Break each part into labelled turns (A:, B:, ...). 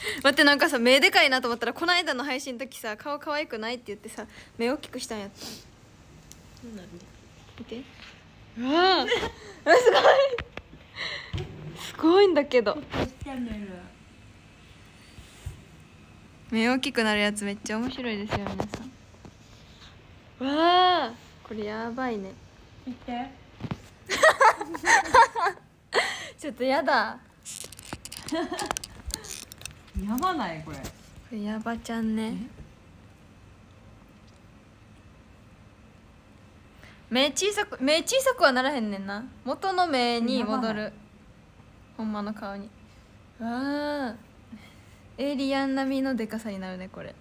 A: 待ってなんかさ目でかいなと思ったらこの間の配信の時さ顔可愛くないって言ってさ目大きくしたんや。った
B: なんで
A: 見て。うわあ すごい。すごいんだけど。目大きくなるやつめっちゃ面白いですよ皆さん。わあこれやばいね。
B: 見て。
A: ちょっとやだ
B: やばないこれ。
A: これやばちゃんね。目小さく目小さくはならへんねんな。元の目に戻る。ほんまの顔に。わあエイリアン並みのでかさになるねこれ。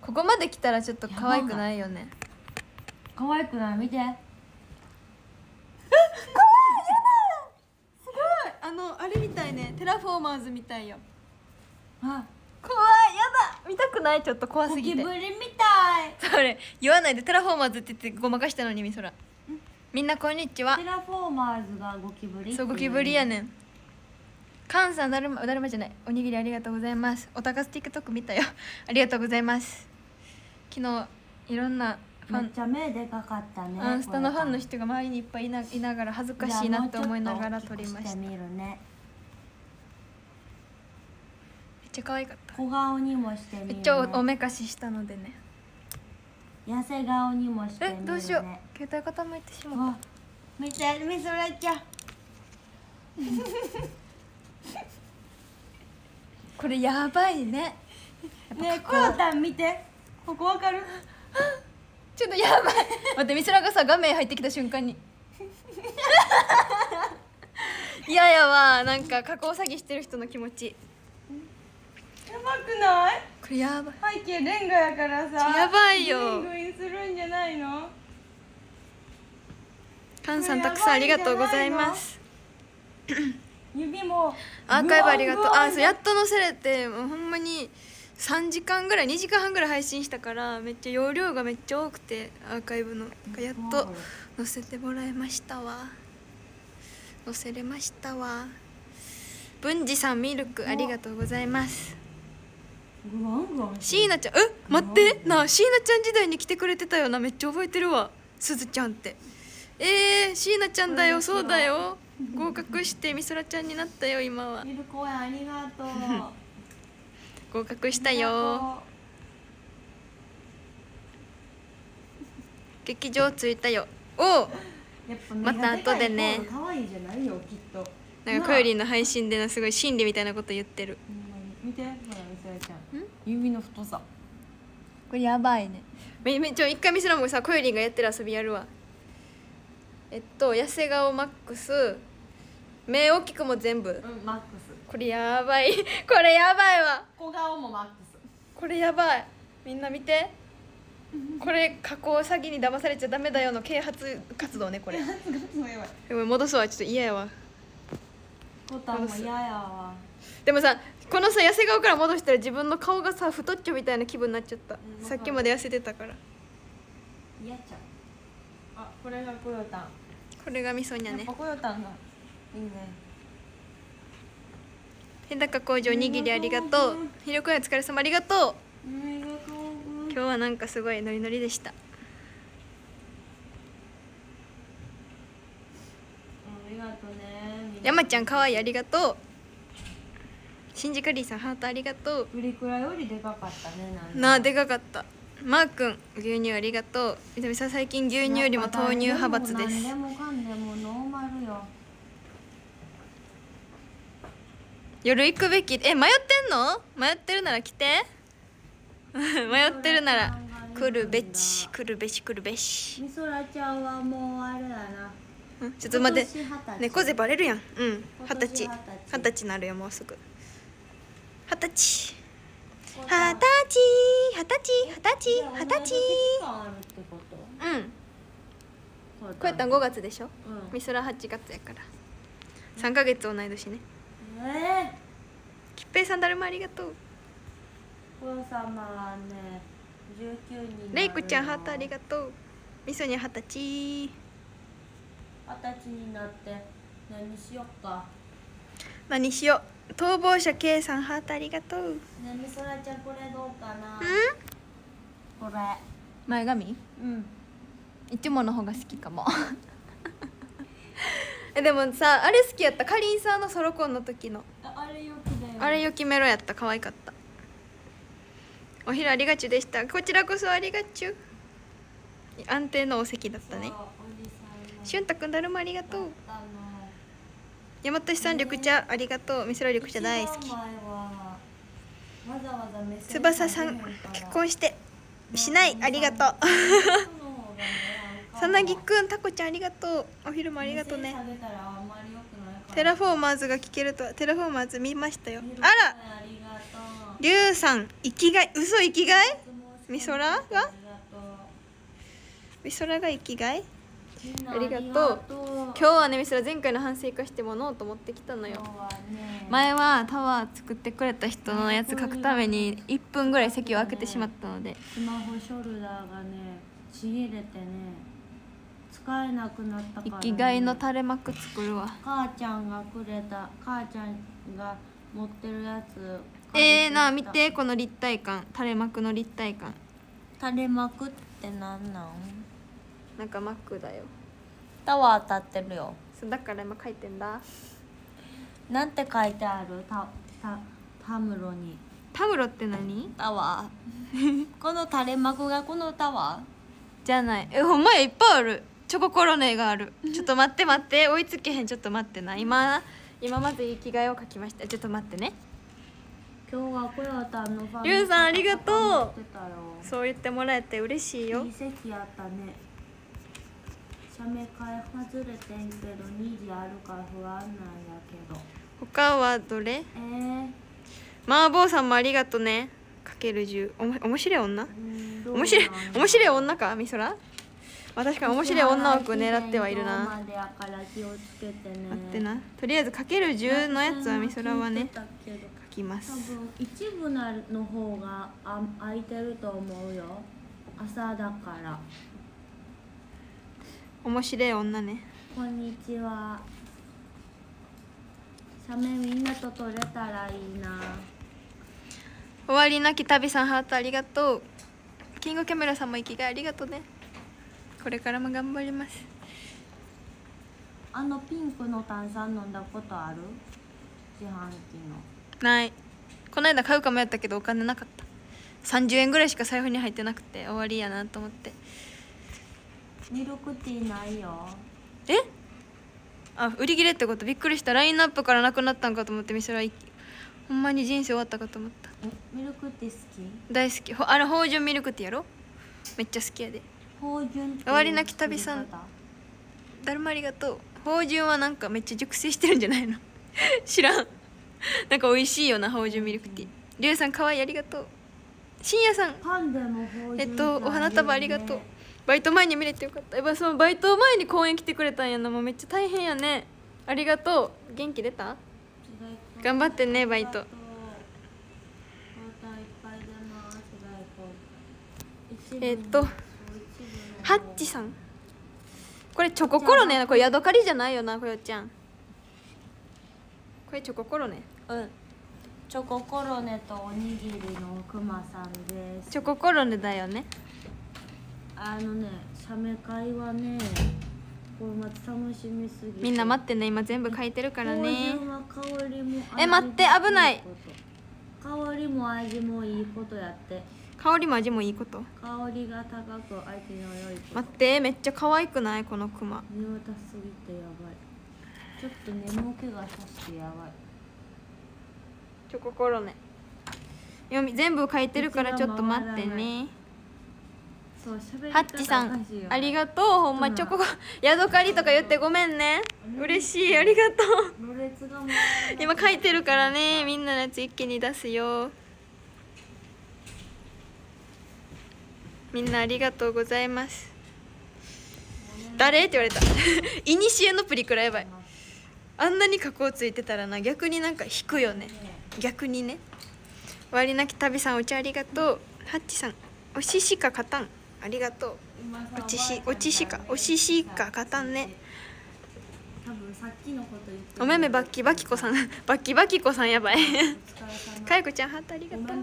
A: ここまで来たらちょっと可愛くないよね。
B: 可愛くない。見て。
A: あのあれみたいね。テラフォーマーズみたいよ
B: あ
A: 怖いやだ見たくないちょっと怖すぎて。
B: ゴキブリみたい。
A: それ言わないでテラフォーマーズって言ってごまかしたのにみそら。みんなこんにちは。
B: テラフォーマーズがゴキブリ
A: そうゴキブリやねん。カンさんだるまだるまじゃない。おにぎりありがとうございます。おたかす TikTok 見たよ。ありがとうございます。昨日いろんなファン
B: めっちゃ目でかかったね
A: アンスタのファンの人が周りにいっぱいいないながら恥ずかしいなって思いながら撮りました。めっちゃ可愛かった。
B: 小顔にもしてみる、ね、
A: めっちゃおおめかししたのでね。
B: 痩せ顔にもしてみるね。
A: えどうしよう。携帯傾いてしまっ
B: あ見てみそらちゃん
A: た これやばいね。
B: ねえコヨタン見て。ここわかる？
A: ちょっとやばい。待ってみそらがさ画面入ってきた瞬間に。嫌やわ。なんか加工詐欺してる人の気持ち。
B: やばくない？
A: これやばい。
B: 背景レンガやからさ。
A: やばいよ。
B: グイングインするんじゃないの？
A: カンさんたくさんありがとうございます。
B: 指も
A: アーカイブありがとう。あそうやっと載せれてもうほんまに3時間ぐらい2時間半ぐらい配信したからめっちゃ容量がめっちゃ多くてアーカイブの。やっと載せてもらいましたわ。載せれましたわ。文治さんミルクありがとうございます椎名ちゃんえ待ってなあ椎名ちゃん時代に来てくれてたよな。めっちゃ覚えてるわ。すずちゃんって。えー、椎名ちゃんだよ。そうだよ。合格してみそらちゃんになったよ今は。
B: ありがとう。
A: 合格したよ。劇場着いたよ。お
B: やっぱ
A: また後でね。
B: な
A: んかコヨリンの配信でなすごい心理みたいなこと言ってる。
B: ほん見てほらみさやちゃん。指の太さ。
A: これやばいね。めめちょ一回見せらもさコヨリンがやってる遊びやるわ。えっと痩せ顔マックス。目大きくも全部。
B: うんマックス。
A: これやばい。これやばいわ。
B: 小顔もマックス。
A: これやばい。みんな見て。これ加工詐欺に騙されちゃダメだよの啓発活動ねこれ。
B: ガツガツもやばい。
A: でも戻すわ。ちょっと嫌やわ。
B: コタンも嫌やわ。
A: でもさこのさ痩せ顔から戻したら自分の顔がさ太っちょみたいな気分になっちゃった、
B: うん
A: さっきまで痩せてたから。
B: 嫌ちゃう。あこれがコヨタン。
A: これがみそにゃね。
B: やっぱコヨタンがいいね。
A: 日高工場おにぎりありがとう。ひろくんお疲れ様ありがとう。
B: ありがとう
A: 今日はなんかすごいノリノリでした。
B: ありがとうね
A: 山ちゃんかわいいありがとう新宿リーさんハートありがとう。
B: プリクラよりでかかったねな
A: あでかかった。マー君牛乳ありがとう。みたみさん最近牛乳よりも豆乳派閥です。
B: 何でもかんでもノーマルよ。
A: 夜行くべき。え迷ってんの？迷ってるなら来て。迷ってるなら来るべし来るべし来るべし
B: みそらちゃんはもうあれやな。
A: うんちょっと待って。猫背バレるやん。うん。
B: 今年
A: 二十歳。
B: 二十歳。
A: 二十歳なるよもうすぐ二十歳。二十歳。二十歳。二十歳。二十歳。うん。
B: こ
A: こうやったら5月でしょ？
B: うん。
A: みそら8月やから。3ヶ月同い年ね。
B: え
A: きっぺいさんだるまありがとう。
B: ー、お父様はね19人
A: レイコちゃんハートありがとう。みそに二十歳。
B: 二十歳になって何しよっか？
A: 何しよう逃亡者 K さんハートありがとう。
B: ねみそらちゃんこれどうかな？
A: うん？
B: これ。
A: 前髪？
B: うん。
A: いつもの方が好きかも。えでもさあれ好きやった？かりんさんのソロコンの時の。
B: ああれよくだよ
A: あれよきメロやった。可愛かった。お昼ありがちゅでした。こちらこそありがちゅ。安定のお席だったね。しゅんたくんだるまありがとう山手さん緑茶ありがとう。みそら緑茶大好き。翼さん結婚してしないありがとう。さなぎくんたこちゃんありがとう。お昼もありがとうね。テラフォーマーズが聞けるとはテラフォーマーズ見ましたよ。あら。
B: あり
A: ゅう。さん生きがい嘘生きがい？みそらが？
B: ありがとう
A: みそらが生きがい？ありがとう。今日はねみそら前回の反省活かしてもノート持ってきたのよ。前はタワー作ってくれた人のやつ書くために1分ぐらい席を空けてしまったので。
B: スマホショルダーがねちぎれてね使えなくなったから、ね、
A: 生きがいの垂れ幕作るわ。
B: 母ちゃんがくれた母ちゃんが持ってるやつ。
A: えー、なあ見てこの立体感。垂れ幕の立体感。
B: 垂れ幕ってなんなん？
A: なんかマックだよ。
B: タワー立ってるよ。
A: そうだから今書いてんだ。
B: なんて書いてある？たたタムロに。
A: タムロって何？
B: タワー。この垂れ幕がこのタワ
A: じゃない。えほんまやいっぱいある。チョココロネがある。ちょっと待って待って。追いつけへん。ちょっと待ってな。今今まず生きがいを書きました。ちょっと待ってね。
B: ー今日はコヨタンのファン
A: リュウさんありがとう。そう言ってもらえて嬉しいよ。
B: いい席やったね写メ会外れてんけど2時あるから不安なんやけど。
A: 他はどれ？
B: えー。
A: マーボーさんもありがとね。かける10おも面白い女？面白い面白い女か？みそらまあ確かに面白い女の子狙ってはいるな。
B: までやから気をつけてね。
A: 待ってな。とりあえずかける10のやつはみそらはね書きます。
B: 多分一部なの方があ空いてると思うよ。朝だから
A: 面白い女ね。
B: こんにちは。サメみんなと撮れたらいいな。
A: 終わりなき旅さんハートありがとう。キングキャメラさんも生きがいありがとうね。これからも頑張ります。
B: あのピンクの炭酸飲んだことある？自販機の。
A: ない。この間買うかもやったけどお金なかった。30円ぐらいしか財布に入ってなくて終わりやなと思って
B: ミルクティーないよ。
A: え？あ売り切れってこと？びっくりした。ラインナップからなくなったんかと思ってみそらいほんまに人生終わったかと思った。
B: え？ミルクティー好き？
A: 大好き。ほあれ芳醇ミルクティーやろ？めっちゃ好きやで。
B: 芳醇
A: 終わりなき旅さん。だるまありがとう。芳醇はなんかめっちゃ熟成してるんじゃないの？知らん。なんか美味しいよな芳醇ミルクティーりゅうさんかわいいありがとう。深夜さん。
B: パンでも芳醇
A: えっとお花束ありがとうバイト前に見れてよかった。やっぱそのバイト前に公園来てくれたんやなもうめっちゃ大変やね。ありがとう。元気出た？頑張ってねバイト。えっとハッチさん。これチョココロネこれヤドカリじゃないよなこよちゃん。これチョココロネ。
B: うん。チョココロネとおにぎりのくまさんです。
A: チョココロネだよね
B: あのね写メ会はねこれまた楽しみすぎて。
A: みんな待ってね今全部書いてるからね。え待って危ない。
B: 香りも味もいいことやって。
A: 香りも味もいいこと。
B: 香りが高く味の良い
A: 待ってめっちゃ可愛くない？このクマ。
B: 見渡すぎてやばい。ちょっと眠気がさしてやばい。
A: チョココロネ読み全部書いてるからちょっと待ってねハッチさんあり
B: が
A: がとう。ほんまチョコがヤドカリとか言ってごめんね。嬉しい。ありがとう。今書いてるからね。みんなのやつ一気に出すよ。みんなありがとうございます。誰？って言われた。いにしえのプリクラやばい。あんなに加工ついてたらな逆になんか引くよね。逆にね。終わりなき旅さんお茶ありがとう。ハッチさんおししか勝たんありがとう。おちしおちしか。おししか勝たんね。
B: 多分さっきのこと言って
A: おめめバッキバキコさん。バッキバキコさんやばい。かいこちゃんハートありが
B: お
A: とう。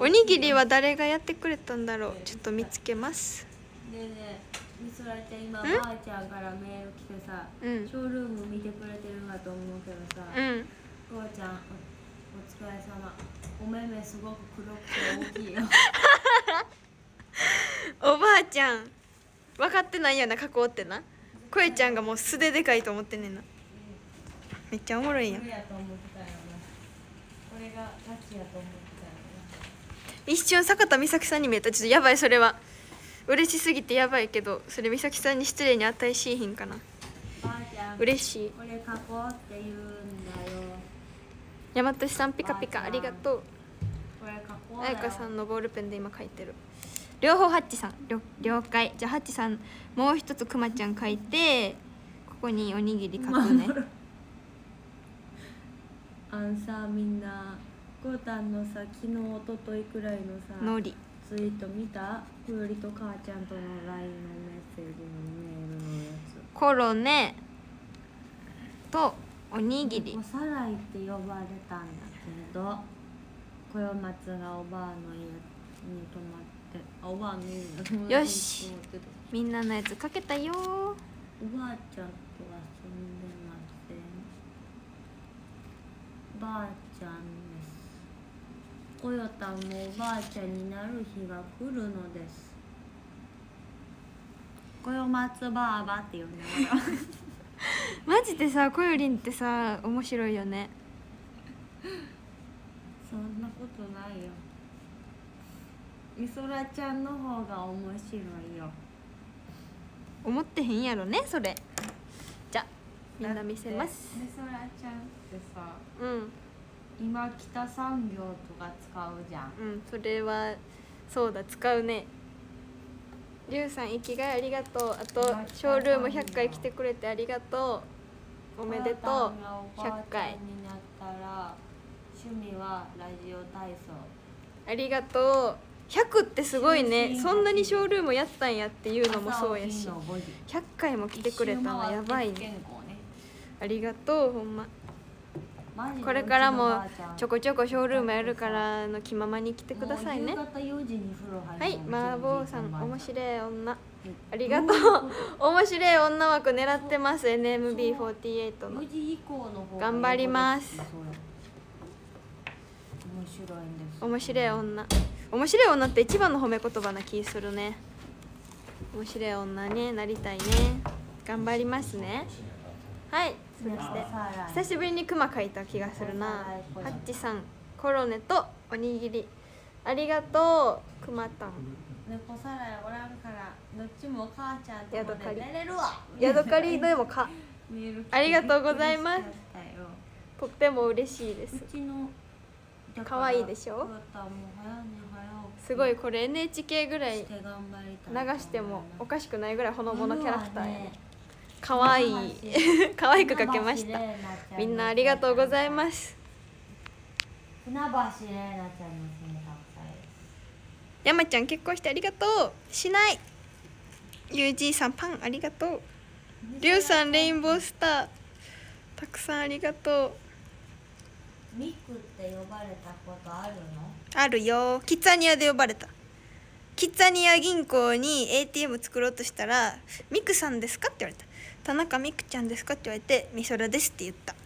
A: おにぎりは誰がやってくれたんだろう。ちょっと見つけます。
B: ねえねえ。みそらちゃん今ば
A: ん？
B: あちゃんからメール来てさ
A: うん。
B: ショールーム見てくれてるんだと思うけどさ、
A: うん。
B: ばあちゃんおお疲れ様。おめめすごく黒くて大きいよ
A: おばあちゃん分かってないよな加工ってな。こえちゃんがもう素ででかいと思ってんねんな。めっちゃおもろいやん。一瞬坂田美咲さんに見えた。ちょっとやばいそれは。嬉しすぎてやばいけどそれ美咲さんに失礼に値しいひんかな。嬉しい。
B: これ書こうって言うんだよ。
A: 大和さんピカピカありがとう。彩香さんのボールペンで今書いてる両方ハッチさん了了解じゃあハッチさんもう一つくまちゃん書いてここにおにぎり書くね。
B: あんさみんなゴータンのさ昨日一昨日くらいのさ
A: のり。
B: ツイート見た？くよりと母ちゃんとの LINE のメッセージのメールのやつ。
A: コロネとおにぎり。
B: おさらいって呼ばれたんだけど小松がおばあの家ばあの
A: よ
B: に
A: し。みんなのやつかけたよ。
B: おばあちゃんと遊んでません。ばあちゃんです。こよたんもおばあちゃんになる日が来るのです。こよ松ばあばって呼んでもらう
A: マジでさこよりんってさ面白いよね。
B: そんなことないよみそらちゃんの方が面白いよ。
A: 思ってへんやろねそれ。じゃあみんな見せます。
B: みそらちゃんってさ
A: うん。
B: 今北産業とか使うじゃん。
A: うんそれはそうだ使うね。りゅうさん生きがいありがとう。あとショールーム100回来てくれてありがとう。おめでとう。100回
B: になったら趣味はラジオ体操。
A: ありがとう100ってすごいね。そんなにショールームやったんやっていうのもそうやし。
B: 朝起きんの5時
A: 100回も来てくれたのやばいね。ありがとうほんま。これからも
B: うち
A: ょこちょこショールームやるからの気ままに来てくださいね。
B: もう夕方4時に風呂入る
A: はい。麻婆さん面
B: い
A: 白い女。ありがとう。面白い女枠狙ってます。NMB48 の。
B: 4時以降の方が
A: 頑張ります。
B: 面白い
A: 女面白い女って一番の褒め言葉な気するね。面白い女になりたいね。頑張りますね。はいそして久しぶりにクマ描いた気がするな。ハッチさんコロネとおにぎり。ありがとうクマタン
B: 猫さらいおらんからどっちも母ちゃんとこ
A: ヤドカリ
B: で寝れるわ。
A: ヤドカリでもか。ありがとうございます。とっても嬉しいです。可愛いでしょ？すごいこれ NHK ぐらい流してもおかしくないぐらいほのぼのキャラクターやね。
B: ね。
A: 可愛い。可愛く描けました。みんなありがとうございます。
B: 船橋玲奈ちゃんの
A: 山ちゃん結婚してありがとう。しない。ゆうじいさんパンありがとう。りゅうさんレインボースター。たくさんありがとう。
B: ミクって呼ばれたことあるの？
A: あるよ。キッザニアで呼ばれた。キッザニア銀行に ATM 作ろうとしたら「ミクさんですか?」って言われた「田中ミクちゃんですか?」って言われて「美空です」って言った。
B: な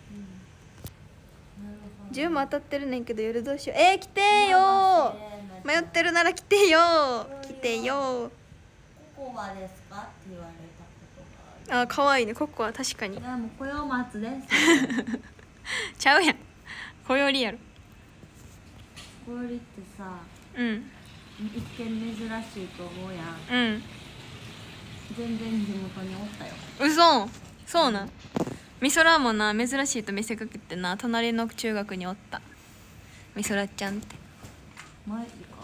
B: るほど
A: 10も当たってるねんけど夜どうしよう。えー、来てよ迷ってるなら来てよ来てよ
B: ココアですかって言われたことがある。
A: あ可愛いね。ココは確かに。
B: いやもう小用松です。
A: ちゃうやん。小よりやろ
B: ってさ
A: うん。
B: 一見珍しいと思うやん。
A: うん。
B: 全然地元におったよ。
A: 嘘。そうなん。みそらもな珍しいと見せかけてな隣の中学におった。みそらちゃんって。
B: マジか。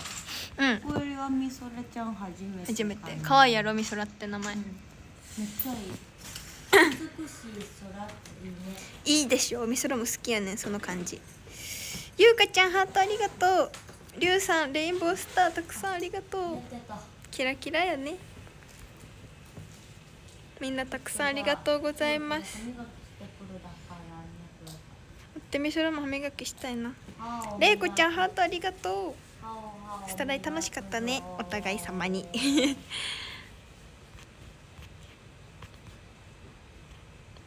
A: うん。
B: はみそれちゃん初めて
A: 初めて。可愛いやろみそらって名前、
B: うん。めっちゃいい。美しい空っていいね。
A: いいでしょ。みそらも好きやねんその感じゆうかちゃんハートありがとう。りゅうさんレインボースターたくさんありがとう。キラキラやね。みんなたくさんありがとうございます。
B: 歯磨きしてくるだからね
A: 待ってみそらも歯磨きしたいな。れいこちゃんハートありがとう。スタライ楽しかったね。お互い様に。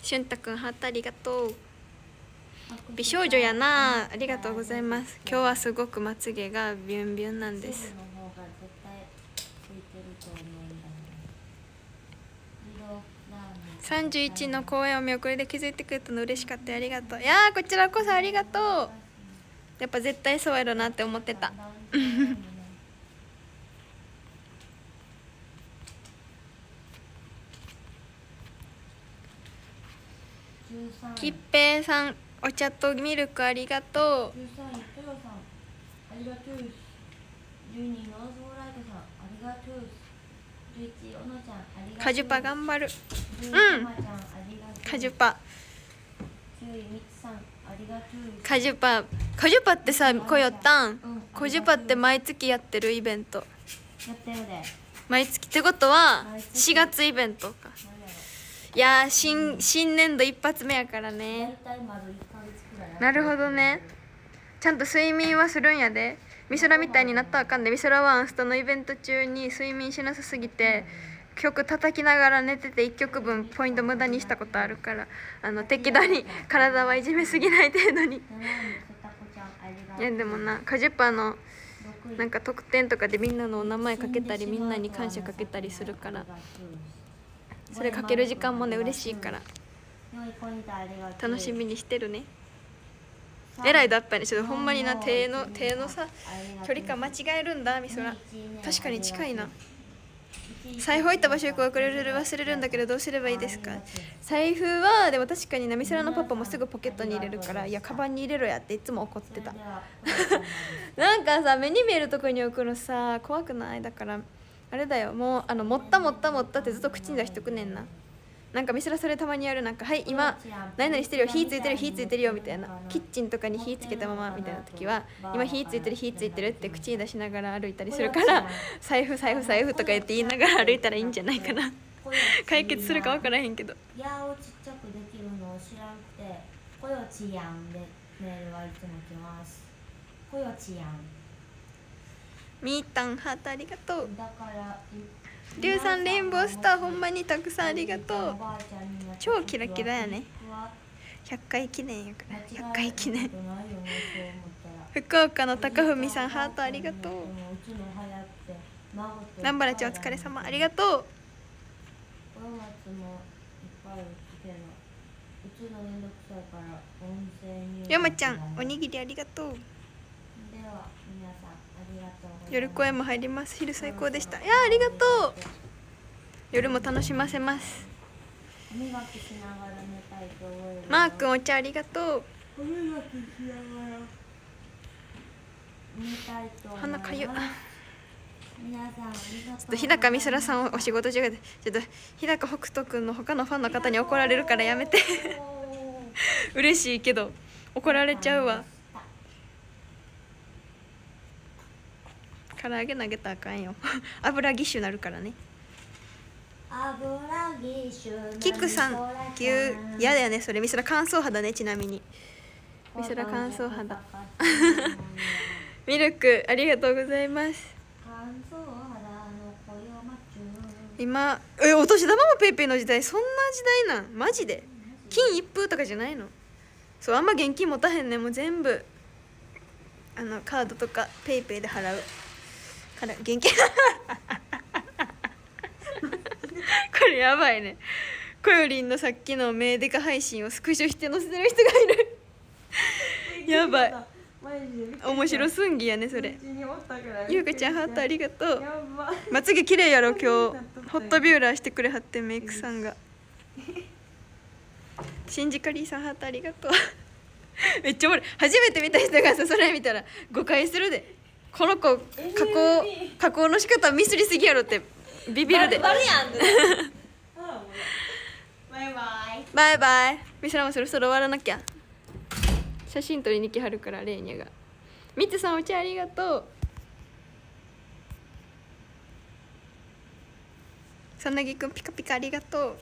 A: しゅんたくんハートありがとう。美少女やな。ありがとうございます。今日はすごくまつげがビュンビュンなんです。
B: の方が絶対ついてると思うんだよね色ラーメン
A: 31の公演を見送りで気づいてくれたの嬉しかったよ。ありがとう。いやーこちらこそありがとう。やっぱ絶対そうやろなって思ってた。きっぺいさんお茶とミルクありがとう
B: 13位、トヨさん、ありがとうです。12位、ノースフォーライトさん、ありがとうです。11位、おのちゃん、ありがとうです。
A: カジュパ頑張る
B: 10位、
A: うん。カジュ。パ
B: 9位、みつさん、ありがとうです。
A: カジュパカジュパってさこよったん
B: うん
A: カジュパって毎月やってるイベント。毎月ってことは4月イベントかいやー新新年度一発目やからねなるほどね。ちゃんと睡眠はするんやで。美空みたいになったらあかんで。美空はアンスタのイベント中に睡眠しなさすぎて曲叩きながら寝てて1曲分ポイント無駄にしたことあるから。あの適度に体はいじめすぎない程度に。
B: 7位、せたこちゃん、ありがとう。
A: いやでもなカジュパの
B: 6位
A: なんか特典とかでみんなのお名前かけたりみんなに感謝かけたりするから。それかける時間もね嬉しいから。楽しみにしてるねえらいだっぱいねちょっとほんまにな手の手のさ距離感間違えるんだみそら。確かに近いな。財布置いた場所よく忘れる忘れるんだけどどうすればいいですか。財布はでも確かになみそらのパパもすぐポケットに入れるからいやカバンに入れろやっていつも怒ってた。なんかさ目に見えるところに置くのさ怖くない？だからあれだよ。もうあの持った持った持ったってずっと口に出しとくねんななんかみそらそれたまにやるなんかはい今何々してるよ火ついてる火ついてるよみたいな。キッチンとかに火つけたままみたいな時は今火ついてる火ついてるって口に出しながら歩いたりするから財布財布財布とか言って言いながら歩いたらいいんじゃないかな。解決するか分からへんけど。
B: やをちっちゃくできるのを知らんくて「こよちやん」でメールはいつも来ます「こよちやん。
A: みーたんハートありがとう」
B: だから
A: りゅうさんレインボースターほんまにたくさんありがとう。超キラキラやね。100回記念やから。100回記念。福岡の高文さんハートありがとう。南原ちゃんお疲れ様。ありがとう。山ちゃんおにぎりありがとう。夜声も入ります。昼最高でした。いやありがとう。夜も楽しませます。マー君お茶ありがとう。鼻かゆ
B: 皆
A: ちょっと日高美空さんお仕事中でちょっと日高北斗くんの他のファンの方に怒られるからやめて。嬉しいけど怒られちゃうわ唐揚げ投げたらあかんよ。油ぎっしゅなるからね。キクさん牛嫌だよね。それ美空乾燥肌ねちなみに。美空乾燥肌。ミルクありがとうございます。今えお年玉もペイペイの時代そんな時代なん？マジで？金一封とかじゃないの？そうあんま現金持たへんね。んもう全部あのカードとかペイペイで払うから現金 これやばいね。こよりんのさっきの目デカ配信をスクショして載せてる人がいる。やばい。面白すんぎやねそれ。ゆうかちゃんハートありがとう。まつげ綺麗やろ 今日。ホットビューラーしてくれはってメイクさんが。シンジカリーさんハートありがとう。めっちゃおもろい。初めて見た人がさそれ見たら誤解するでこの子加工加工の仕方ミスりすぎやろってビビるで。
B: バリやんバイバイ
A: バイバイ。ミスラもそろそろ終わらなきゃ。写真撮りに来はるからレーニャが。ミツさんお茶ありがとう。さなぎくんピカピカありがとう。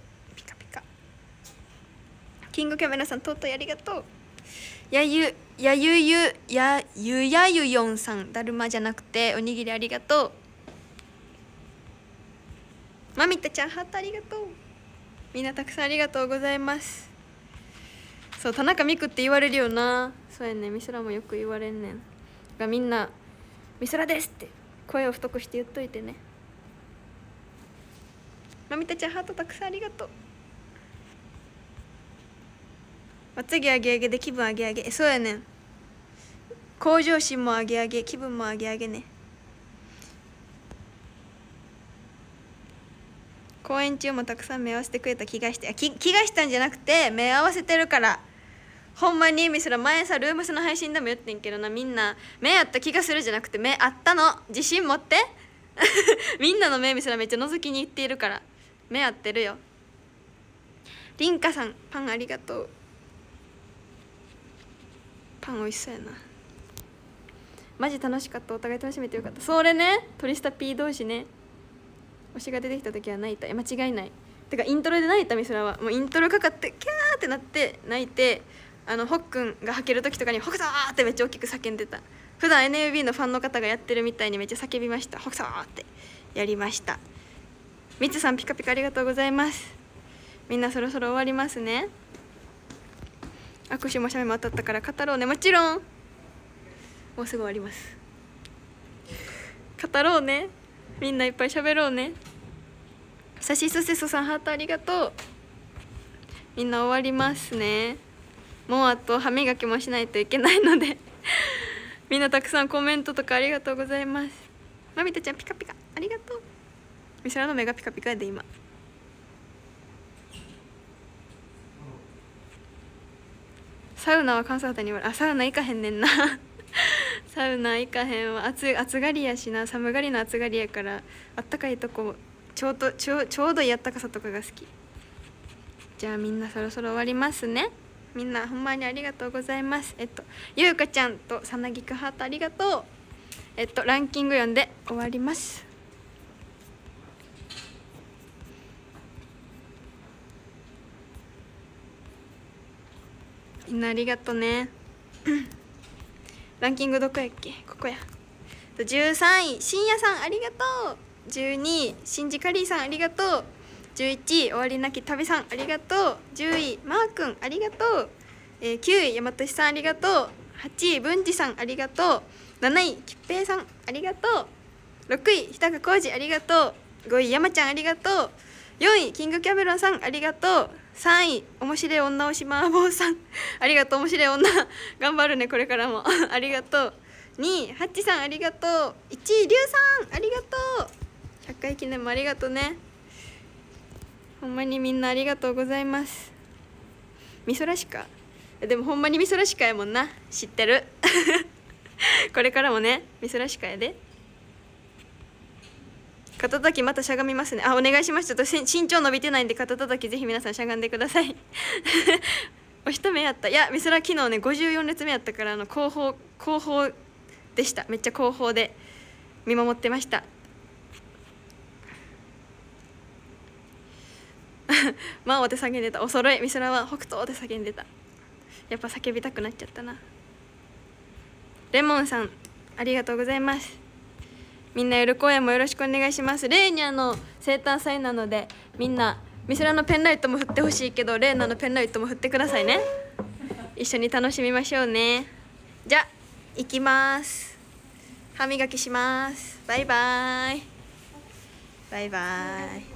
A: キングキャメラさんとうとうありがとう。やゆやゆゆやゆやゆよんさんだるまじゃなくておにぎりありがとう。まみたちゃんハートありがとう。みんなたくさんありがとうございます。そう田中美久って言われるよな。そうやねみそらもよく言われんねん。がみんな「みそらです」って声を太くして言っといてね。まみたちゃんハートたくさんありがとう。まつげ上げ上げで気分上げ上げ。そうやねん。向上心も上げ上げ気分も上げ上げね。公演中もたくさん目合わせてくれた気がして気気がしたんじゃなくて目合わせてるから。ほんまにミスら前さルームスの配信でも言ってんけどな。みんな目あった気がするじゃなくて目あったの。自信持って。みんなの目ミスらめっちゃ覗きに行っているから。目合ってるよ。りんかさんパンありがとう。パン美味しそうやな。マジ楽しかった。お互い楽しめてよかった。それねトリスタ P 同士ね推しが出てきた時は泣いた。間違いない。てかイントロで泣いたミスラはもうイントロかかってキャーってなって泣いてあのホックンが履ける時とかに「ホクソー!」ってめっちゃ大きく叫んでた。普段 NAB のファンの方がやってるみたいにめっちゃ叫びました「ホクソー!」ってやりました。みつさんピカピカありがとうございます。みんなそろそろ終わりますね。握手も写メも当たったから語ろうね。もちろん。もうすぐ終わります。語ろうね。みんないっぱい喋ろうね。さしすせそさんハートありがとう。みんな終わりますね。もうあと歯磨きもしないといけないので。みんなたくさんコメントとかありがとうございます。まみたちゃんピカピカ。ありがとう。みそらの目がピカピカやで今。サウナは関西方に言われあサウナ行かへんねんな。サウナ行かへんわ。暑暑がりやしな。寒がりの暑がりやからあったかいとこちょうどちょちょうどいいあったかさとかが好き。じゃあみんなそろそろ終わりますね。みんなほんまにありがとうございます。えっとゆうかちゃんとさなぎくハートありがとう。えっとランキング読んで終わります。みん。なありがとねランキングどこやっけ？ここや。13位深夜さんありがとう。12位シンジカリーさんありがとう。11位終わりなき旅さんありがとう。10位マー君ありがとう、えー、9位大和さんありがとう。8位文治さんありがとう。7位吉平さんありがとう。6位日高浩二ありがとう。5位山ちゃんありがとう。4位キングキャメロンさんありがとう。3位面白い女推しマーボーさん。ありがとう面白い女。頑張るねこれからも。ありがとう。2位ハッチさんありがとう。1位リュウさんありがとう。100回記念もありがとうね。ほんまにみんなありがとうございます。みそらしか。でもほんまにみそらしかやもんな。知ってる。これからもねみそらしかやで。肩たきまたしゃがみますね。あお願いします。ちょっと身長伸びてないんで肩たたきぜひ皆さんしゃがんでください。お一目やった。いや美空昨日ね54列目やったからあの後方後方でした。めっちゃ後方で見守ってました。魔王で叫んでた。お揃い。美空は北東で叫んでた。やっぱ叫びたくなっちゃったな。レモンさんありがとうございます。みんな夜公演もよろしくお願いします。レイニャの生誕祭なのでみんなミスラのペンライトも振ってほしいけどレイナのペンライトも振ってくださいね。一緒に楽しみましょうね。じゃあ行きます。歯磨きします。バイバイ。バイバイ。